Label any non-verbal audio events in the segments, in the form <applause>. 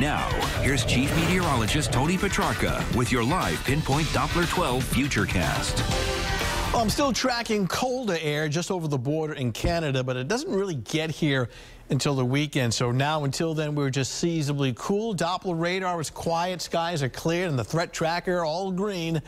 Now, here's Chief Meteorologist Tony Petrarca with your live Pinpoint Doppler 12 Futurecast. Well, I'm still tracking colder air just over the border in Canada, but it doesn't really get here until the weekend. So now until then, we're just seasonably cool. Doppler radar is quiet. Skies are clear and the threat tracker all green.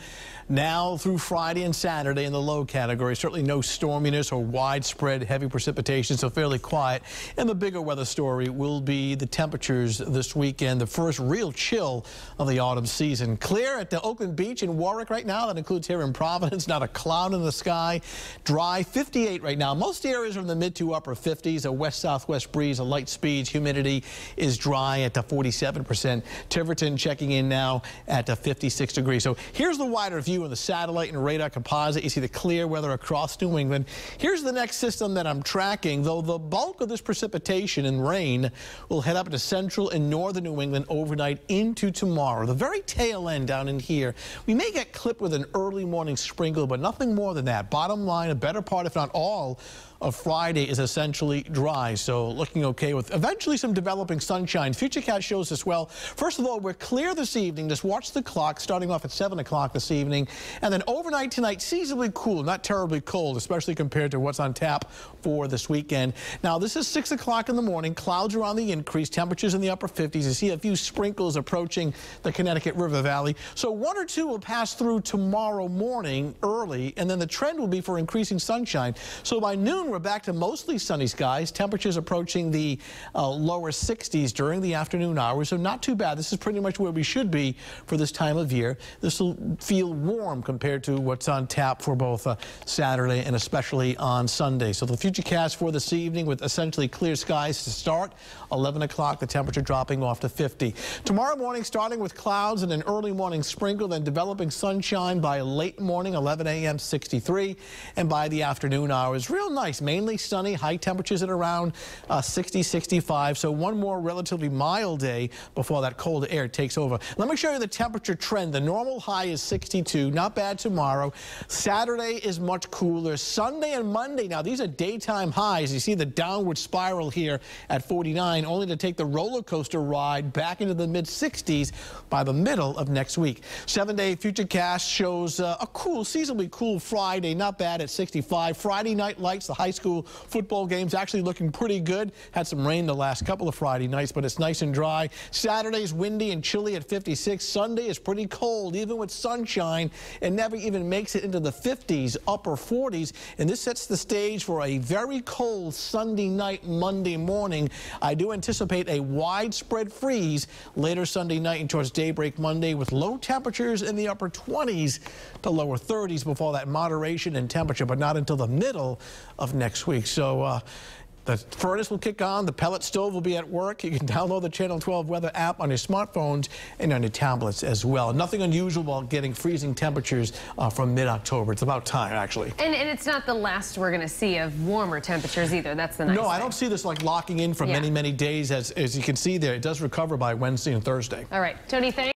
Now through Friday and Saturday in the low category. Certainly no storminess or widespread heavy precipitation, so fairly quiet. And the bigger weather story will be the temperatures this weekend. The first real chill of the autumn season. Clear at the Oakland Beach in Warwick right now. That includes here in Providence. <laughs> Not a cloud in the sky. Dry 58 right now. Most areas are in the mid to upper 50s. A west-southwest breeze, a light speeds. Humidity is dry at the 47%. Tiverton checking in now at 56 degrees. So here's the wider view of the satellite and radar composite. You see the clear weather across New England. Here's the next system that I'm tracking, though the bulk of this precipitation and rain will head up into central and northern New England overnight into tomorrow. The very tail end down in here, we may get clipped with an early morning sprinkle, but nothing more than that. Bottom line, a better part, if not all, of Friday is essentially dry, so looking okay with eventually some developing sunshine. Futurecast shows as well. First of all, we're clear this evening. Just watch the clock starting off at 7 o'clock this evening. And then overnight tonight, seasonably cool, not terribly cold, especially compared to what's on tap for this weekend. Now, this is 6 o'clock in the morning. Clouds are on the increase. Temperatures in the upper 50s. You see a few sprinkles approaching the Connecticut River Valley. So one or two will pass through tomorrow morning early, and then the trend will be for increasing sunshine. So by noon, we're back to mostly sunny skies. Temperatures approaching the uh, lower 60s during the afternoon hours, so not too bad. This is pretty much where we should be for this time of year. This will feel warm compared to what's on tap for both uh, Saturday and especially on Sunday. So the Futurecast for this evening with essentially clear skies to start. 11 o'clock, the temperature dropping off to 50. Tomorrow morning, starting with clouds and an early morning sprinkle, then developing sunshine by late morning, 11 a.m., 63. And by the afternoon hours, real nice mainly sunny, high temperatures at around uh, 60, 65. So one more relatively mild day before that cold air takes over. Let me show you the temperature trend. The normal high is 62. Not bad tomorrow. Saturday is much cooler. Sunday and Monday, now these are daytime highs. You see the downward spiral here at 49, only to take the roller coaster ride back into the mid 60s by the middle of next week. Seven day Futurecast shows uh, a cool, seasonably cool Friday. Not bad at 65. Friday night lights, the high school football games actually looking pretty good. Had some rain the last couple of Friday nights, but it's nice and dry. Saturday's windy and chilly at 56. Sunday is pretty cold, even with sunshine. It never even makes it into the 50s, upper 40s, and this sets the stage for a very cold Sunday night, Monday morning. I do anticipate a widespread freeze later Sunday night and towards daybreak Monday with low temperatures in the upper 20s to lower 30s before that moderation in temperature, but not until the middle of next week. So uh, the furnace will kick on. The pellet stove will be at work. You can download the Channel 12 weather app on your smartphones and on your tablets as well. Nothing unusual about getting freezing temperatures uh, from mid-October. It's about time, actually. And, and, it's not the last we're going to see of warmer temperatures either. That's the nice No, thing. I don't see this like locking in for yeah. many, many days. As, as you can see there, it does recover by Wednesday and Thursday. All right. Tony, thanks.